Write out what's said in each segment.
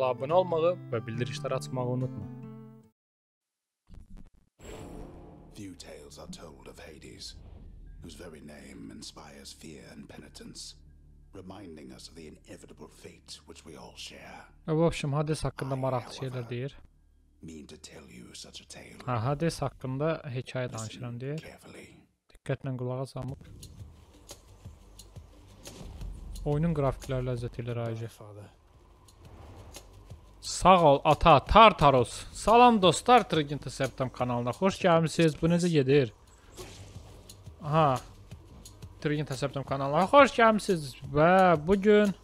kanala abunə olmağı və bildirişləri açmağı unutma. Few tales are told of Hades, whose very name inspires fear and penitence, reminding us of the inevitable fate which we all share. E, və vəbşim Hades haqqında maraqlı şeylər deyir. Mean to tell you such a tale. Ha, Hades haqqında hekayə danışıram deyir. Diqqətlə qulaq asmıq. Oyunun qrafikləri ləzzət elə rayıcı. Sağ ol ata Tartaros. Salam dostlar Trigin Septam kanalına xoş gəlmisiniz. Bu necə gedir? Aha. Trigin Septam kanalına xoş gəlmisiniz və bu gün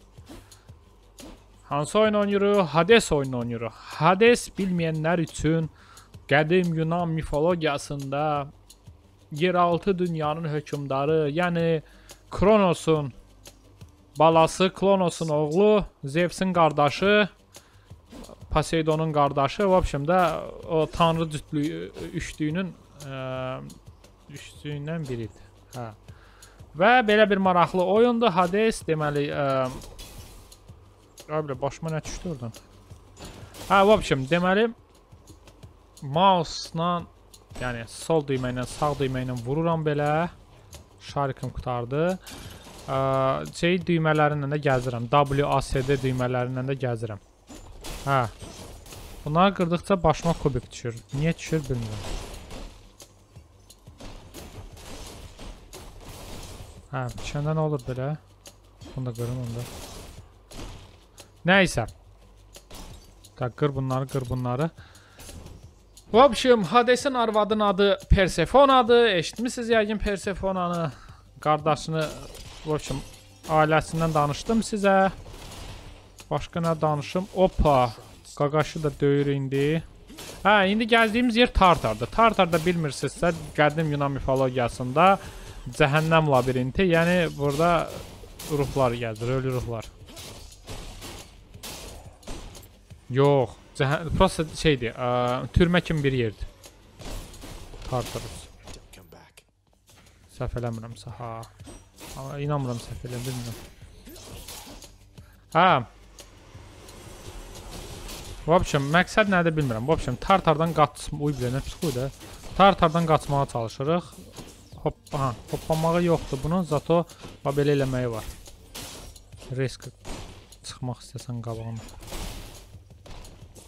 hansı oyun oynayırıq? Hades oyunu oynayırıq. Hades bilməyənlər üçün qədim Yunan mifologiyasında yeraltı dünyanın hökmdarı, yəni Kronosun balası, Klonosun oğlu, Zevsin qardaşı, Poseidonun qardaşı, v общем da o tanrı cütlüyü üçlüyünün ə, üçlüyündən biridir. Hə. Və belə bir maraqlı oyundur Hades, deməli, ə, Abi başıma nə düşdü oradan? Hə, v общем, deməli mouse-la, yəni sol düymə ilə sağ düymə ilə vururam belə. Şarikim qutardı. Ə, şey düymələrindən də gəzirəm. WASD düymələrindən də gəzirəm. Hə. Bunları qırdıqca başıma kubik düşür. Niyə düşür bilmirəm. Hə, düşəndə nə olur belə? Bunu da qırım onda. Nəysə. Da qır bunları, qır bunları. В общем, Hadesin arvadın adı Persefonadır. Eşitmisiniz yəqin Persefonanı. Qardaşını, v общем, ailəsindən danışdım sizə. Başqa nə danışım? Opa. Qaqaşı da döyür indi. Hə, indi gəzdiyimiz yer Tartardır. Tartarda bilmirsinizsə, qədim Yunan mifologiyasında cəhənnəm labirinti, yəni burada ruhlar gəzir, ölü ruhlar. Yox, cəhən prosta şeydir, ə, türmə kimi bir yerdir. Back. Səhv eləmirəmsə, ha. Amma inanmıram səhv eləyəm, bilmirəm. Hə. В общем, məqsəd nədir bilmirəm. В общem, Tartardan qaçma, uy bilə nə pis qoydu. Tartardan qaçmağa çalışırıq. Hop, aha, hoppanmağı yoxdur bunun, zato va belə eləməyi var. Risk çıxmaq istəsən qabağına.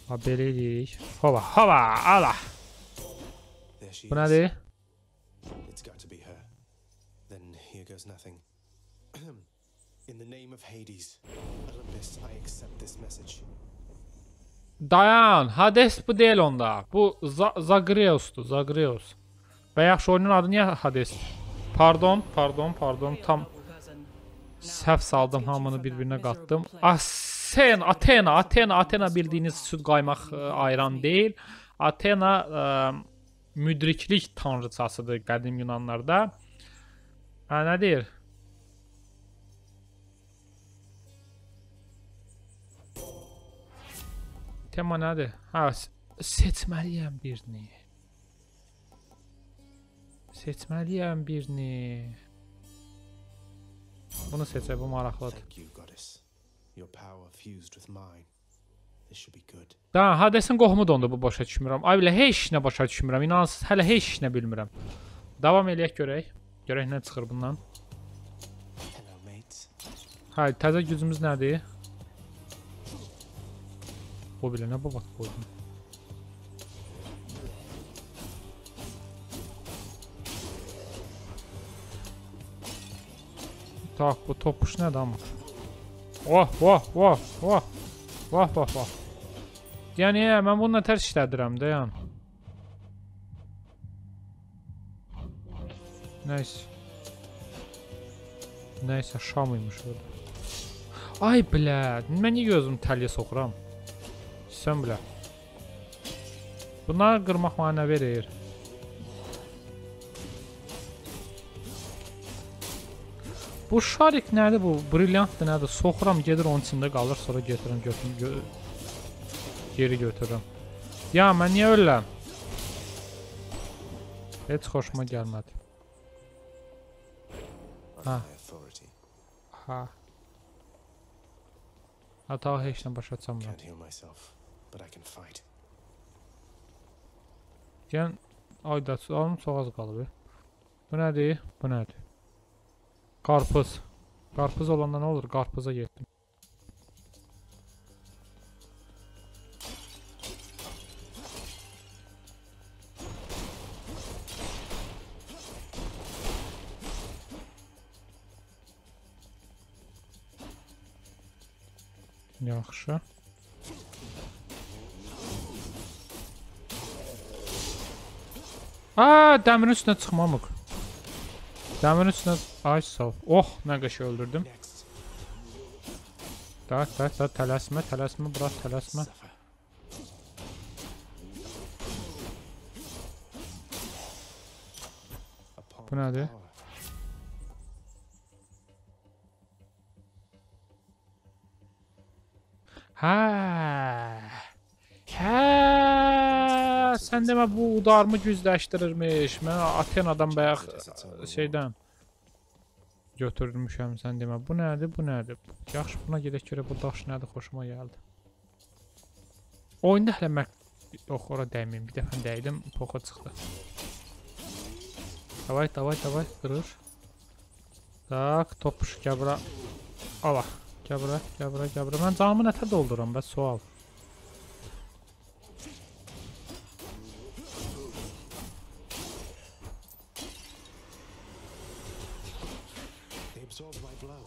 Ha belə eləyirik. Hova, hova, ala. There she Bu is. nədir? It's got to be her. Then here goes nothing. In the name of Hades, Olympus, I accept this message. Dayan, Hades bu deyil onda. Bu Za Zagreus'dur, Zagreus. Və yaxşı oyunun adı niyə Hades? Pardon, pardon, pardon. Tam səhv saldım, hamını bir-birinə qatdım. Asen, Athena, Athena, Athena bildiyiniz süd qaymaq ə, ayran deyil. Athena ə, müdriklik tanrıçasıdır qədim Yunanlarda. Hə, nə deyir? Tema nədir? S- seçməliyəm birini. Seçməliyəm birini. Bunu seçək, bu maraqlıdır. Da, Hadesin qohumu da onda bu başa düşmürəm. Ay bilə heç nə başa düşmürəm. İnansız, hələ heç nə bilmirəm. Davam eləyək görək. Görək nə çıxır bundan. Hə, təzə gücümüz nədir? O bilə nə babat qoydum. Tak, bu topuş nədir amma? Oh, oh, oh, oh. Vah, vah, vah. Yəni, ə, mən bununla tərs işlədirəm də, yəni. Nəysə. Nəysə, şam imiş orada. Ay bilə, mən niyə gözümü təliyə soxuram? Sən bilə. Bunları qırmaq mənə nə verir? Bu şarik nədir bu? Brilyantdır nədir? Soxuram, gedir onun içində qalır, sonra gətirirəm, götürüm, gö geri götürürəm. Ya mən niyə ölürəm? Heç xoşuma gəlmədi. Authority. Ha. Hata heç nə başa düşmürəm. But I can fight. Deyən ayda alım çox az qalıb. Bu nədir? Bu nədir? Qarpız. Qarpız olanda nə olur? Qarpıza getdim. Yaxşı. Aa, dəmirin üstünə çıxmamıq. Dəmirin üstünə ay sağ. ol. Oh, nə qəşəng öldürdüm. Next, Tak, tak, tak, tələsmə, tələsmə, bura tələsmə. suffer. A palm Bu nədir? power. Sən demə bu udarımı gücləşdirirmiş. Mən Atenadan bayaq şeydən götürmüşəm sən demə. Bu nədir? Bu nədir? Yaxşı buna gedək görə bu daş nədir? Xoşuma gəldi. Oyunda hələ mən yox ora dəyməyim. Bir dəfə dəydim, poxa çıxdı. Davay, davay, davay, qırır. Tak, topuş gəbra. Ala. Gəbra, gəbra, gəbra. Mən canımı nətə dolduram bəs sual. Absorbed my blow.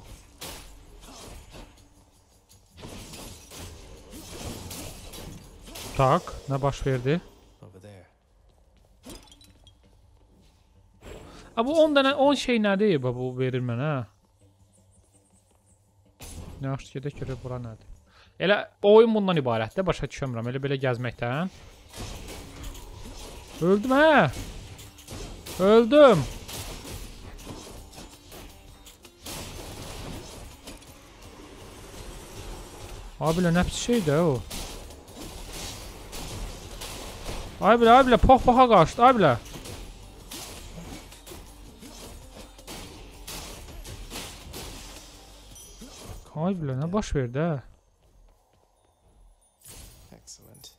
Tak, nə baş verdi? Ha bu 10 dənə 10 şey nədir bu bu verir mənə? Yaxşı gedək görə bura nədir? Elə oyun bundan ibarətdir, başa düşmürəm. Elə belə gəzməkdən. Öldüm hə. Öldüm. Abi nə pis şeydir o. Ay bilə, ay bilə, pox poxa qaçdı, ay bilə. Ay bilə, nə baş verdi hə? Excellent.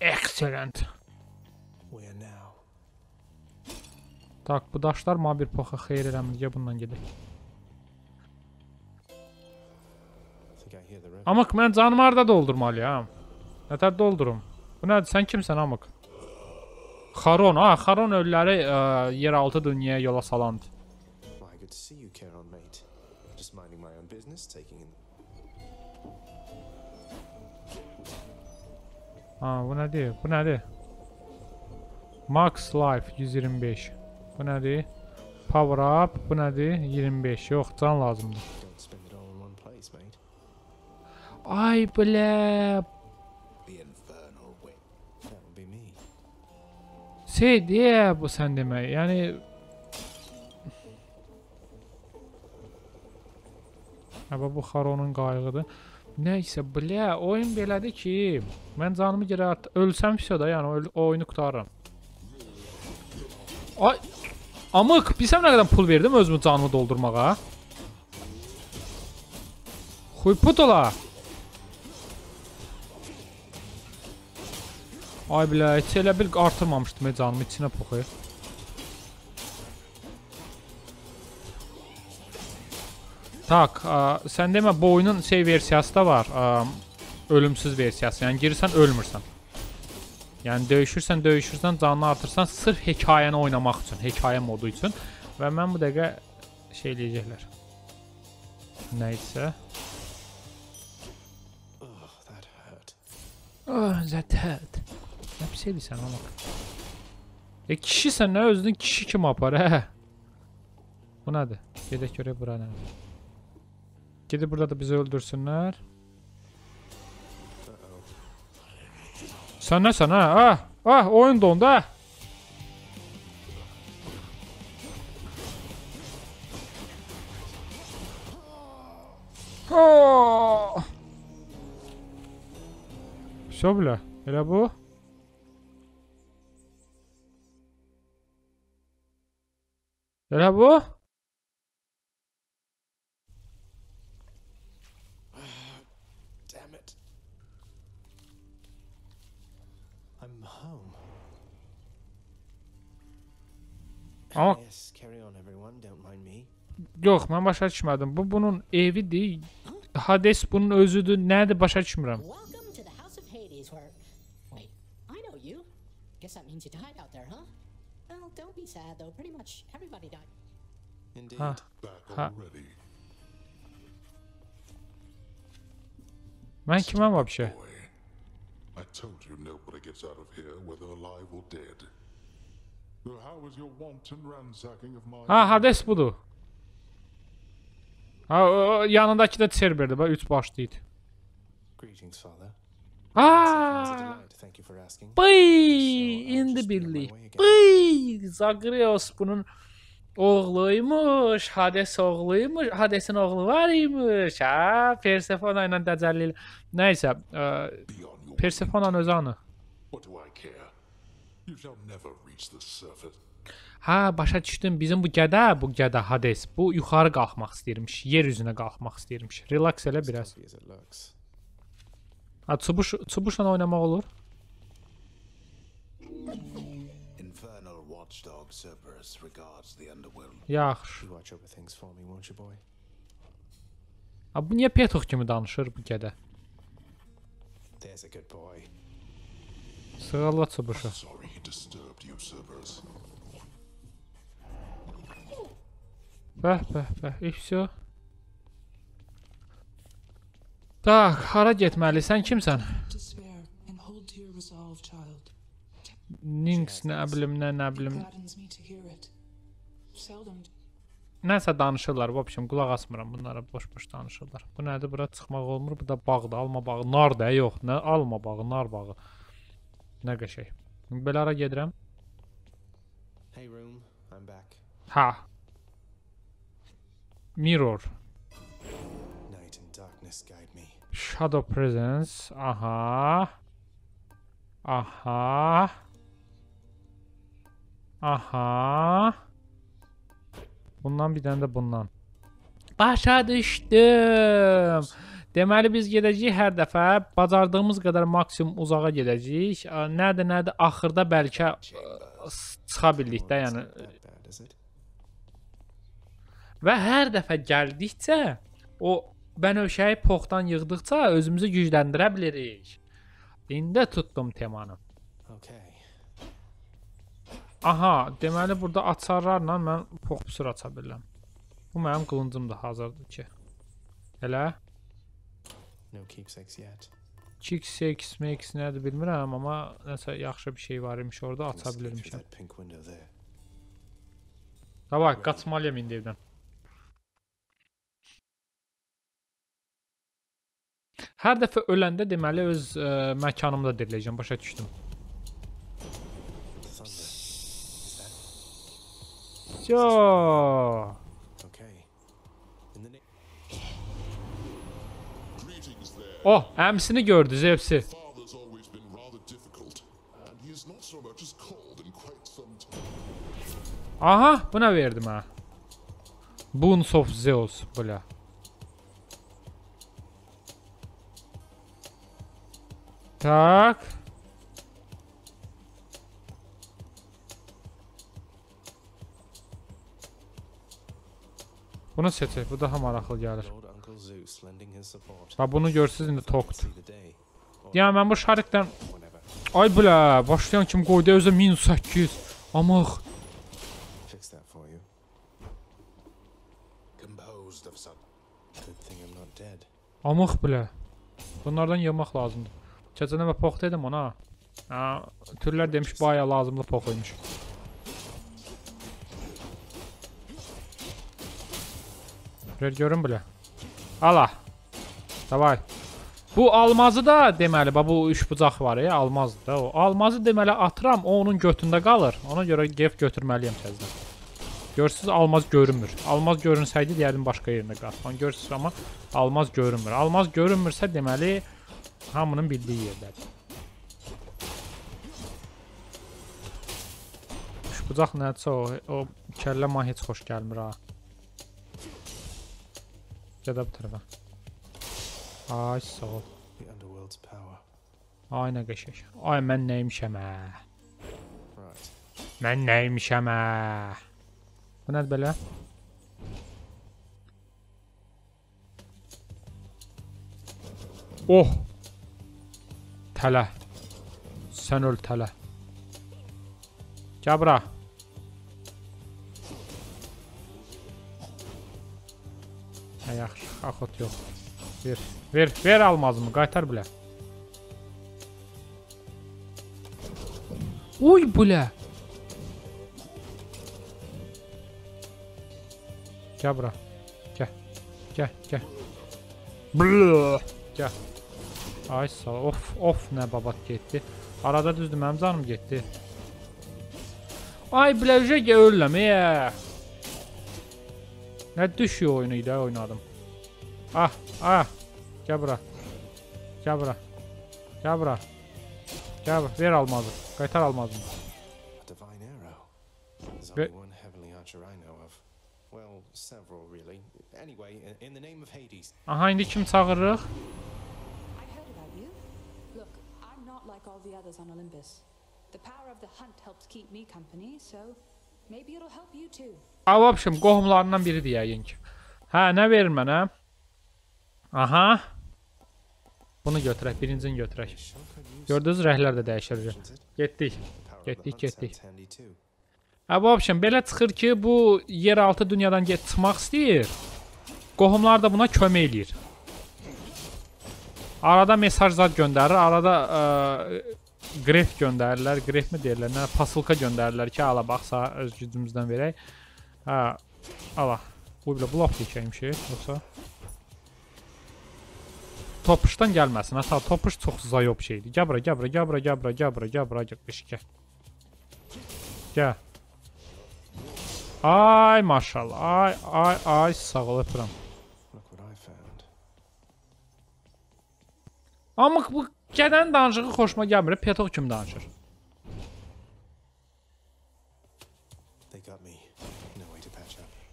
Excellent. Tak, bu daşlar mənə bir poxa xeyir eləmir. Gəl bundan gedək. Amıq mən canımı harda doldurmalıyam? Nətər doldurum? Bu nədir? Sən kimsən Amıq? Xaron, ha, Xaron ölüləri ə, yeraltı dünyaya yola salandı. Ha, bu nədir? Bu nədir? Max Life 125. Bu nədir? Power up, bu nədir? 25. Yox, can lazımdır. Don't spend it all in one place, mate. Ay bilə, The infernal wind. That would be me. şey deyə bu sən demək. Yəni Amma bu Xaronun qayğıdır. Nəysə, bilə, oyun belədir ki, mən canımı geri at ölsəm fisə da, yəni oyunu qurtarıram. Ay Amıq, bilsəm nə qədər pul verdim özümü canımı doldurmağa? Xuy putola. Ay bilə, heç elə bil artırmamışdım canımı içinə poxuyur. Tak, ə, sən demə bu oyunun şey versiyası da var. Ə, ölümsüz versiyası. Yəni girirsən ölmürsən. Yəni döyüşürsən, döyüşürsən, canını artırsan sırf hekayəni oynamaq üçün, hekayə modu üçün və mən bu dəqiqə şey eləyəcəklər. Nə isə. Oh, that hurt. Oh, that hurt. Hepsiydi sen ama. E kişi sen ne özün kişi kim apar he? Bu nedir? Gerek göre bura nedir? Burada da bizi öldürsünler. Sen ne sen ha? Ah! Ah! Oyun dondu ha! Oh! Şöyle. Hele bu. Gel abi bu. Damn it. I'm home. Ama yes, carry on everyone, don't mind me. Yox, mən başa düşmədim. Bu bunun evidir. Hades bunun özüdür. Nədir başa düşmürəm. Welcome to the house of Hades where Wait, I know you. Guess that means you died out there, huh? Well, don't be sad, though. Pretty much everybody died. Indeed. Ha. Back Ha. kiməm vəbşə? Boy, I told you nobody gets out of here, whether alive or dead. So how was your wanton ransacking of my... Ha, Hades budur. Ha, o, o, yanındakı da Cerber'dir. Bax 3 başlı idi. Greetings, Father. It's Aa! a delight. Thank you for asking. Bıy, So, I'll indi again. Bıy, Zagreus bunun oğluymuş. Hades oğluymuş. Hades'in oğlu var imiş. Ha, Persefona ilə dəcəlli. Nəysə, your Persefona özü anı. Ha, başa düşdüm. Bizim bu gədə, bu gədə Hades, bu yuxarı qalxmaq istəyirmiş, yer üzünə qalxmaq istəyirmiş. Relax elə biraz. Ha, çubuş, çubuşla oynamaq olur. Infernal watchdog Cerberus regards the underworld. Yaxşı. You watch over things for me, won't you, boy? Ha, bu niyə Petox kimi danışır bu gədə? There's a good boy. Sığalla çubuşu. Sorry he disturbed you, Cerberus. Bəh, bəh, bəh. E, все. Tak, hara getməlisən? Kimsən? despair and hold to your resolve, child. Ninx, nə bilim, nə, nə It bilim. gladdens me to hear it. Seldom do Nəsə danışırlar, vəbşim qulaq asmıram bunlara, boş-boş danışırlar. Bu nədir? Bura çıxmaq olmur. Bu da bağdır, alma bağı. Nar da yox, nə alma bağı, nar bağı. Nə qəşəng. Belə ara gedirəm. Hey, room. I'm back. Ha. Mirror. Night and darkness guide me. Shadow presence. Aha. Aha. Aha. Bundan bir dənə də bundan. Başa düşdüm. Deməli biz gedəcəyik hər dəfə bacardığımız qədər maksimum uzağa gedəcəyik. Nədir, nədir? Axırda bəlkə çıxa bildik də, yəni? Və hər dəfə gəldikcə o bənövşəyi poxdan yığdıqca özümüzü gücləndirə bilirik. İndi tutdum temanı. Okay. Aha, deməli burada açarlarla mən poxpusur aça bilərəm. Bu mənim qılıncım da hazırdır ki. Elə No keepsakes yet. kick sex mix nədir bilmirəm, amma nəsə yaxşı bir şey var imiş orada aça bilirmişəm. there. Davay, qaçmalıyam indi evdən. Hər dəfə öləndə deməli öz ə, məkanımda diriləcəm, başa düşdüm. Thunder. Is that Yo. okay? In the name. Greetings there. Oh, əmsini gördü Zevsi. Father's always been rather difficult, and he is Tak. Bunu seçək, bu daha maraqlı gəlir. Ha bunu görsüz indi day. Yəni mən bu şarikdən ay bilə, başlayan kim qoydu özə 1800. Amıq. Amıq bilə. Bunlardan yığmaq lazımdır. Keçən dəfə pox dedim ona. Ha, türlər demiş baya lazımlı pox imiş. Ver görün bilə. Ala. Davay. Bu almazı da deməli, bax bu üç bucaq var ya, almazdır da o. Almazı deməli atıram, o onun götündə qalır. Ona görə gef götürməliyəm təzədən. Görürsüz almaz görünmür. Almaz görünsəydi deyərdim başqa yerində qatman. Görürsüz amma almaz görünmür. Almaz görünmürsə deməli hamının bildiyi yerdədir. Şu bucaq nədirsə o, o kəllə mənə heç xoş gəlmir ha. Gədə bu tərəfə. Ay sağ ol. Ay nə qəşəng. Ay mən nəymişəm hə. Mən nəymişəm hə. Bu nədir belə? Oh! Tələ. Sən öl tələ. Gəl bura. Hə, yaxşı, axot yox. Ver, ver, ver almazımı, qaytar bilə. Uy bilə. Gəl bura. Gəl. Gəl, gəl. Blı. Gəl. Ay sağ. Of, of nə babat getdi. Arada düzdür mənim canım getdi. Ay biləcə ki öləm. Ey. Nə düşüyor oyunu ilə oynadım. Ah, ah. Gəl bura. Gəl bura. Gəl bura. Gəl bura. Ver almazı. Qaytar almazını. Ve- only one heavenly archer I know of. Well, several really. Anyway, in, in the name of Hades. Aha indi kim çağırırıq? I heard about you. Look, I'm not like all the others on Olympus. The power of the hunt helps keep me company, so maybe it'll help you too. A, в общем, qohumlarından biridir yəqin ki. Hə, nə verir mənə? Aha. Bunu götürək, birincini götürək. Sure could use Gördünüz, rəhlər də dəyişir. isn't it? Getdik. Power of Getdik, the hunt getdik. sounds handy too. Hə, bu общем, belə çıxır ki, bu yeraltı dünyadan get çıxmaq istəyir. Qohumlar da buna kömək eləyir. Arada mesaj zad göndərir, arada ə, gref göndərirlər, grefmi deyirlər, nə pasılka göndərirlər ki, ala baxsa öz gücümüzdən verək. Hə, ala. Bu belə blok şey, yoxsa Topuşdan gəlməsin. Hətta topuş çox zayob şeydir. Gəl bura, gəl bura, gəl bura, gəl bura, gəl bura, gəl bura, gəl bura. Gəl. Ay maşallah. Ay ay ay sağ ol öpürəm. Look what I found. Amma bu gədən danışığı xoşuma gəlmir. Petok kimi danışır.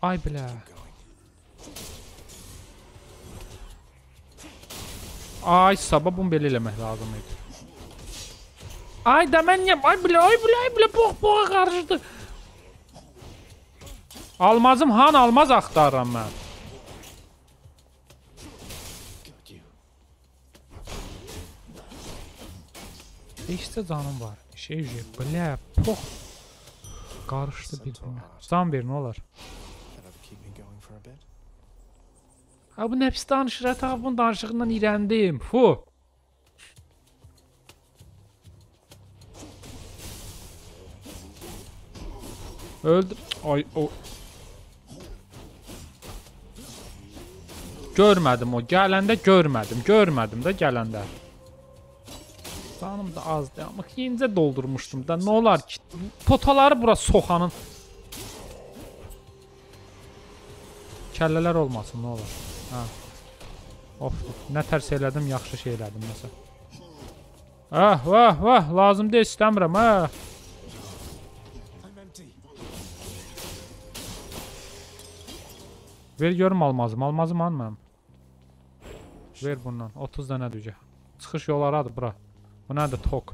Ay bilə. Ay sabah bunu belə eləmək lazım idi. Ay da mən niyə? Ay bilə, ay bilə, ay bilə box boğa qarışdı. Almazım han almaz axtarıram mən. İşte canım var. Şey bilə, pox qarışdı bir-birinə. Can ver nə olar? Ha bu nə pis danışır, hətta bunun danışığından irəndim. Fu. Öldü. Ay o. Görmədim o. Gələndə görmədim. Görmədim də gələndə. Canım da azdı amma yenicə doldurmuşdum da. Nə olar ki? Potaları bura soxanın. Kəllələr olmasın, nə olar. Hə. Of, nə tərs elədim, yaxşı şey elədim məsələn. Ah, vah, vah, lazım deyil, istəmirəm, hə. Ver görüm almazım, almazım han mənim. Ver bundan, 30 dənə düzə. Çıxış yollarıdır bura. Bu nədir, tok.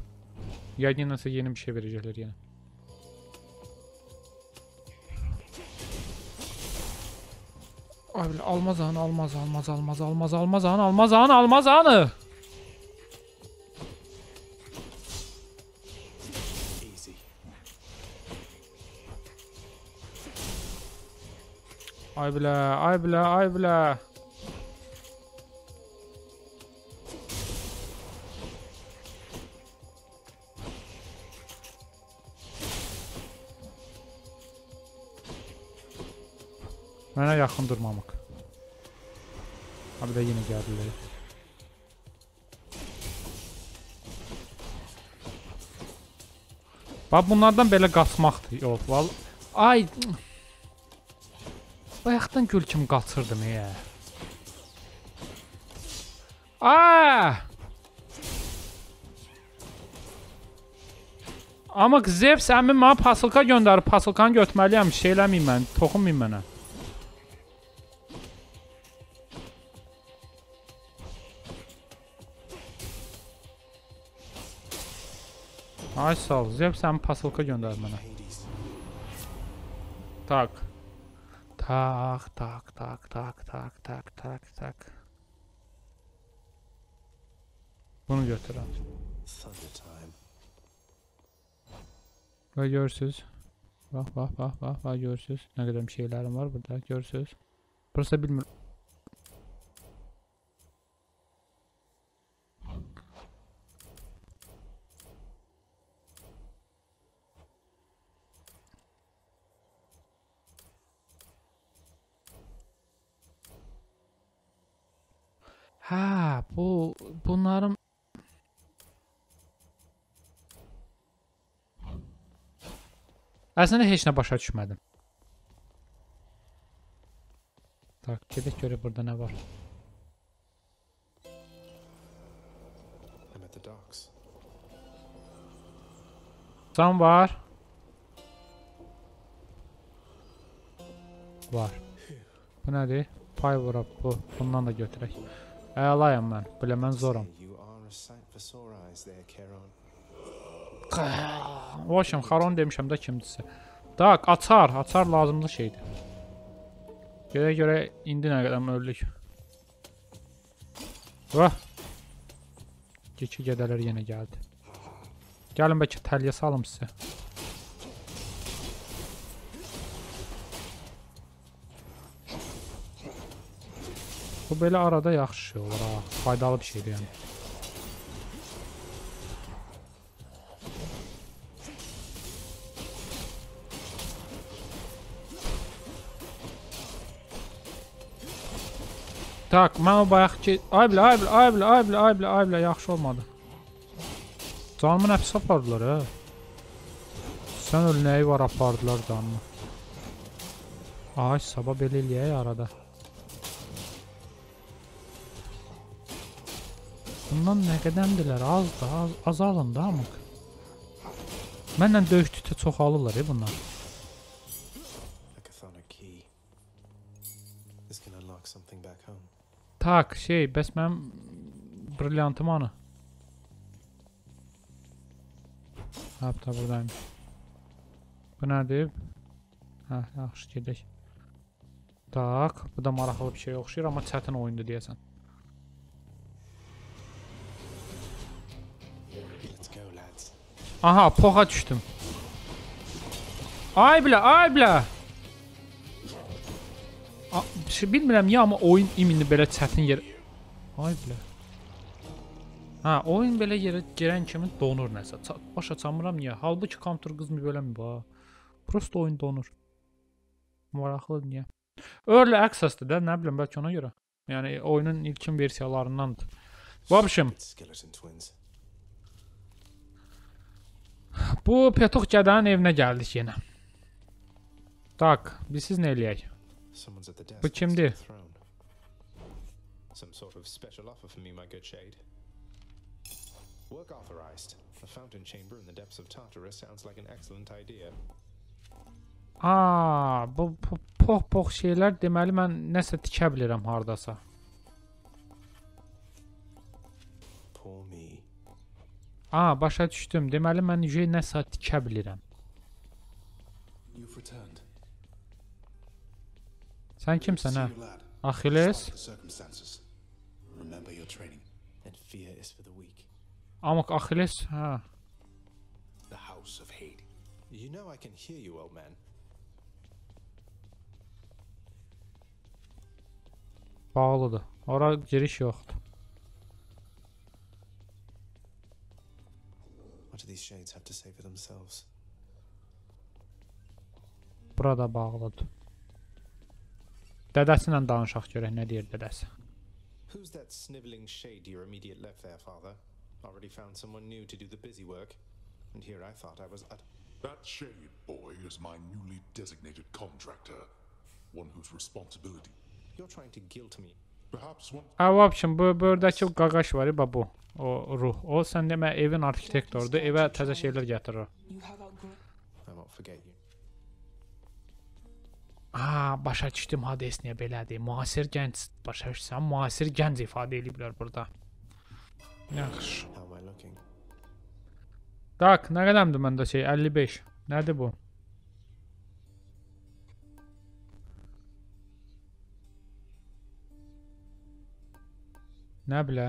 Yəqin nəsə yeni bir şey verəcəklər yenə. Ay bilə, almaz hanı, almaz, almaz, almaz, almaz, almaz hanı, almaz hanı, almaz hanı. Easy. Ay bilə, ay bilə, ay bilə. Mənə yaxın durmamaq. Ha bir də yenə gəldilər. Bax bunlardan belə qaçmaqdır yol. Val ay Bayaqdan gül kimi qaçırdım ey. Aa! Amma Zevs əmim mənə pasılka göndərib, pasılkanı götürməliyəm, şey eləməyim mən, toxunmayın mənə. Ay sağ ol, Zevs əmim pasılka göndərib mənə. Hades. Tak. Tak, tak, tak, tak, tak, tak, tak, tak. Bunu götürün. Thunder time. Və görürsüz. Bax, bax, bax, bax, bax görürsüz. Nə qədər bir şeylərim var burada, görürsüz. Burası bilmir. Hə, bu bunların Əslində heç nə başa düşmədim. Tak, gedək görək burada nə var. Can var. Var. Bu nədir? Pay vurab bu. Bundan da götürək. Əlayam mən. Bilə mən zoram. Say You are a sight for sore eyes there, Keron. Vaşım, xaron demişəm də kimdirsə. Tak, açar. Açar lazımlı şeydir. Görə görə indi nə qədər öldük. Vah. Keçi gedələr yenə gəldi. Gəlin bəlkə təlyə salım sizə. Bu belə arada yaxşı şey ha. Faydalı bir şeydir yəni. Tak, mən o bayaqki ay bilə, ay bilə, ay bilə, ay bilə, ay bilə, ay bilə yaxşı olmadı. Canımı nəfis apardılar ha. Sən öl nəyi var apardılar canımı. Ay, sabah belə eləyək arada. Bundan nə qədəmdirlər? Az da, az, azalın da amıq. Mənlə döyüşdükcə çoxalırlar e bunlar. A Tak, şey, bəs mənim brilyantım hanı? Ha, bu da buradaymış. Bu nədir? Hə, yaxşı gedək. Tak, bu da maraqlı bir şey oxşayır, amma çətin oyundur deyəsən. Aha, poxa düşdüm. Ay bilə, ay bilə A, şey, bilmirəm ya, amma oyun imini belə çətin yer. Ay bilə. Hə, oyun belə yerə girən kimi donur nəsə. Ça başa çamıram niyə? Halbuki counter qızmı beləmi bu? Prosta oyun donur. Maraqlıdır niyə? Early access-dir də, nə bilim, bəlkə ona görə. Yəni oyunun ilkin versiyalarındandır. Bu общем, It's skeleton twins. Bu Petuq gədənin evinə gəldik yenə. Tak, biz siz nə eləyək? Someone's at the desk. The throne. Some sort of special offer for me, my good shade. Work authorized. A fountain chamber in the depths of Tartarus sounds like an excellent idea. Aa, bu bu pox-pox şeylər deməli mən nəsə tikə bilirəm hardasa. Aa, başa düşdüm. Deməli mən ücə nəsə tikə bilirəm. İs for the weak. Amok Achilles? Hə. The House of Hades. You know I can hear you, old man. Bağlıdır. Ora giriş yoxdur. What do these shades have to say for themselves? Burada bağlıdır. Dədəsi ilə danışaq görək nə deyir dədəsi. Who's that sniveling shade to your immediate left there, father? Already found someone new to do the busy work. And here I thought I was at. That shade boy is my newly designated contractor, one whose responsibility. You're trying to guilt me. Perhaps one. Ha, в общем, bu buradakı qaqaş var, ya, bu. O ruh. O sən demə evin arxitektorudur. Evə təzə şeylər gətirir. You have outgrown. I won't forget you. Ha, başa düşdüm HDS niyə belədir. Müasir gənc, başa düşsən, müasir gənc ifadə ediblər burada. Yaxşı. Tak, nə qədəmdir məndə şey? 55. Nədir bu? Nə bilə?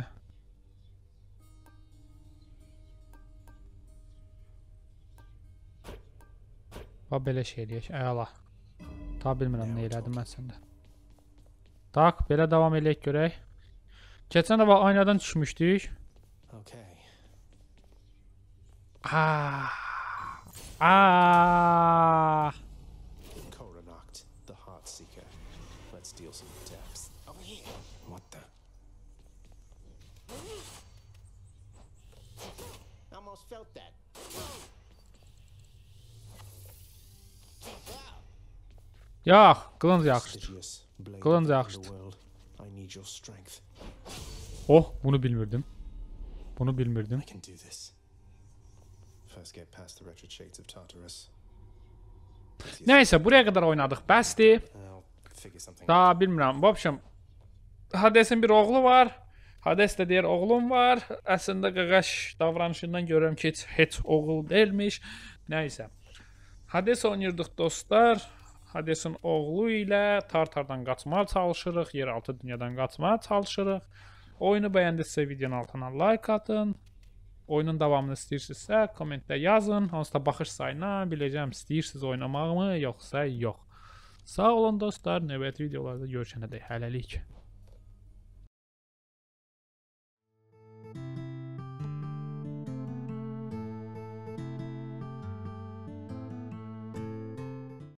Va belə şey eləyək. Əla. Ta bilmirəm nə elədim mən səndə. Tak, belə davam eləyək görək. Keçən dəfə aynadan düşmüşdük. Okay. Ah. Ah. Yox, qılınc yaxşı. Prestigious blade of Qılınc the yaxşı. underworld. I need your strength. Oh, bunu bilmirdim. Bunu bilmirdim. I can do this. First get past the wretched shades of Tartarus. Nəysə, buraya qədər oynadıq. Bəsdir. I'll figure something out. Daha bilmirəm. Bu общем Hadesin bir oğlu var. Hades də deyir oğlum var. Əslində qaqaş davranışından görürəm ki, heç, heç oğul deyilmiş. Nəysə. Hades oynayırdıq dostlar. Hadesin oğlu ilə Tartardan qaçmağa çalışırıq, yeraltı dünyadan qaçmağa çalışırıq. Oyunu bəyəndinizsə videonun altına like atın. Oyunun davamını istəyirsinizsə kommentdə yazın. Hansısa baxış sayına biləcəm istəyirsiniz oynamağımı yoxsa yox. Sağ olun dostlar. Növbəti videolarda görüşənədək hələlik.